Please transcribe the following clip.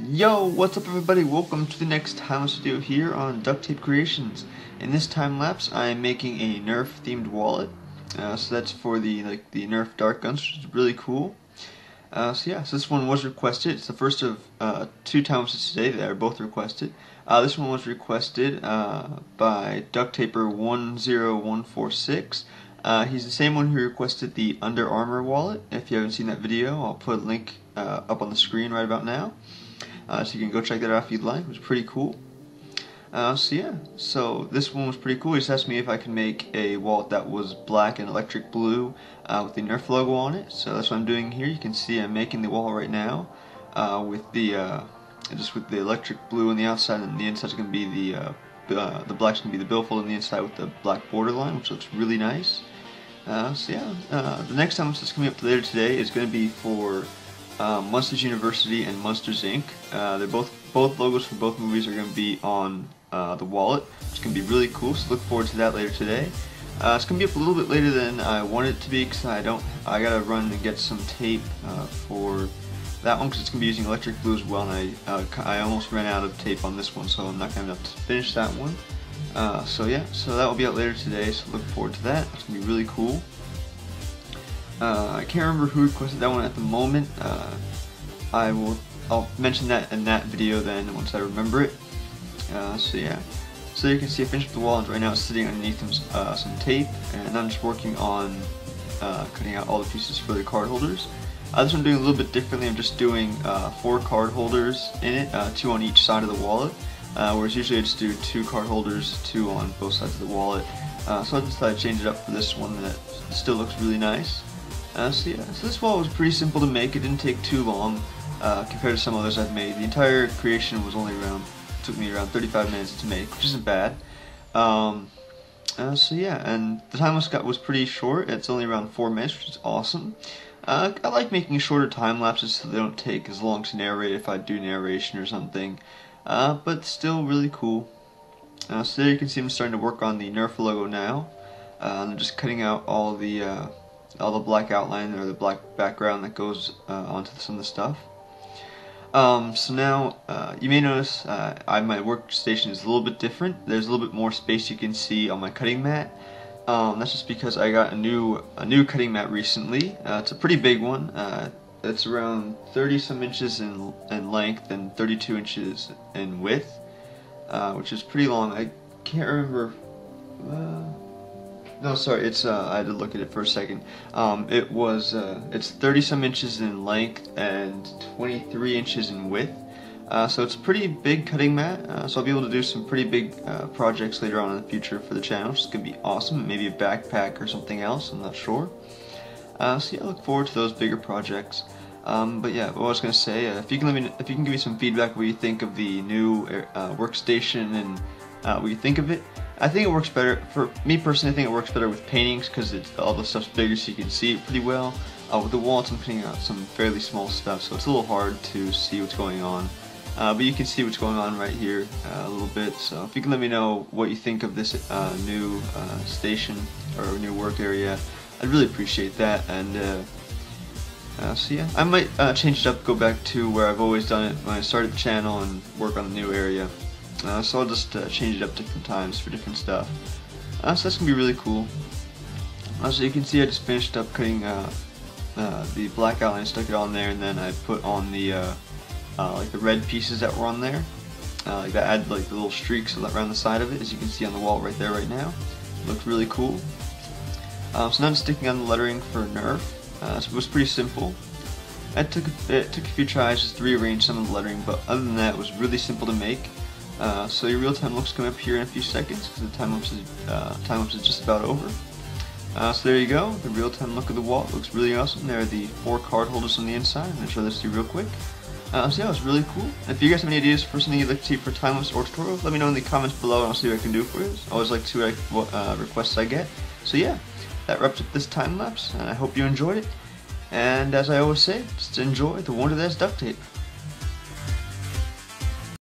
Yo, what's up everybody? Welcome to the next time-lapse video here on Duct Tape Creations. In this time-lapse, I am making a Nerf themed wallet. Uh, so that's for the like the Nerf dart guns, which is really cool. Uh, so yeah, so this one was requested. It's the first of uh, two time-lapses today that are both requested. Uh, this one was requested uh, by Duct Taper 10146. Uh, he's the same one who requested the Under Armour wallet. If you haven't seen that video, I'll put a link up on the screen right about now. Uh, so you can go check that out if you'd like. It was pretty cool. Uh, so yeah, so this one was pretty cool. He just asked me if I can make a wallet that was black and electric blue uh, with the Nerf logo on it. So that's what I'm doing here. You can see I'm making the wallet right now uh, with the uh, just with the electric blue on the outside, and the inside is going to be the uh, the black's to be the billfold on the inside with the black border line, which looks really nice. so yeah, the next time that's coming up later today is going to be for Monsters University and Monsters Inc. Uh, they're both both logos for both movies are going to be on uh, the wallet, which can be really cool. So look forward to that later today. Uh, it's gonna be up a little bit later than I wanted it to be because I don't. I gotta run and get some tape uh, for that one because it's gonna be using electric blue as well, and I uh, I almost ran out of tape on this one, so I'm not gonna have to finish that one. Uh, so yeah, so that will be out later today. So look forward to that. It's gonna be really cool. Uh, I can't remember who requested that one at the moment. Uh, I will. I'll mention that in that video then once I remember it. Uh, so yeah. So you can see I finished the wall and right now it's sitting underneath some, uh, some tape and I'm just working on uh, cutting out all the pieces for the card holders. Uh, this one I'm doing a little bit differently. I'm just doing four card holders in it, two on each side of the wallet. whereas usually I just do two card holders, two on both sides of the wallet. so I decided to change it up for this one that still looks really nice. Uh, so yeah, so this wall was pretty simple to make. It didn't take too long uh, compared to some others I've made. The entire creation was only around, took me around 35 minutes to make, which isn't bad. Um, uh, so yeah, and the time I got was pretty short. It's only around 4 minutes, which is awesome. Uh, I like making shorter time lapses so they don't take as long to narrate if I do narration or something. Uh, but still really cool. Uh, so there you can see I'm starting to work on the Nerf logo now. Uh, I'm just cutting out all the uh, all the black outline or the black background that goes uh, onto some of the stuff. Um, so now uh, you may notice uh, I, my workstation is a little bit different. There's a little bit more space you can see on my cutting mat. Um, that's just because I got a new a new cutting mat recently. Uh, it's a pretty big one. Uh, it's around 30 some inches in, in length and 32 inches in width, uh, which is pretty long. I can't remember. No, sorry. It's uh, I had to look at it for a second. Um, it was uh, it's 30 some inches in length and 23 inches in width. Uh, so it's a pretty big cutting mat. Uh, so I'll be able to do some pretty big uh, projects later on in the future for the channel. It's gonna be awesome. Maybe a backpack or something else. I'm not sure. Uh, so yeah, I look forward to those bigger projects. Um, but yeah, what I was gonna say, if you can let me, if you can give me some feedback what you think of the new workstation and what you think of it. I think it works better, for me personally, I think it works better with paintings because all the stuff's bigger so you can see it pretty well. Uh, with the walls, I'm putting out some fairly small stuff, so it's a little hard to see what's going on. Uh, but you can see what's going on right here uh, a little bit, so if you can let me know what you think of this uh, new uh, station or new work area, I'd really appreciate that. And uh, so yeah, I might change it up, go back to where I've always done it when I started the channel and work on the new area. Uh, so I'll just uh, change it up different times for different stuff. Uh, so that's going to be really cool. Uh, so you can see I just finished up cutting uh, uh, the black outline, stuck it on there, and then I put on the like the red pieces that were on there. like that added like the little streaks around the side of it, as you can see on the wall right there right now. Looks really cool. Um, so now I'm sticking on the lettering for Nerf. so it was pretty simple. It took, it took a few tries just to rearrange some of the lettering, but other than that, it was really simple to make. Uh, so your real-time look's coming up here in a few seconds because the time lapse is uh, time lapse is just about over. Uh, so there you go, the real-time look of the wall looks really awesome. There are the four card holders on the inside. I'm gonna show this to you real quick. Uh, so yeah, it's really cool. If you guys have any ideas for something you'd like to see for time lapse or tutorial, let me know in the comments below and I'll see what I can do for you. I always like to see what uh, requests I get. So yeah, that wraps up this time lapse, and I hope you enjoyed it. And as I always say, just enjoy the wonder that's duct tape.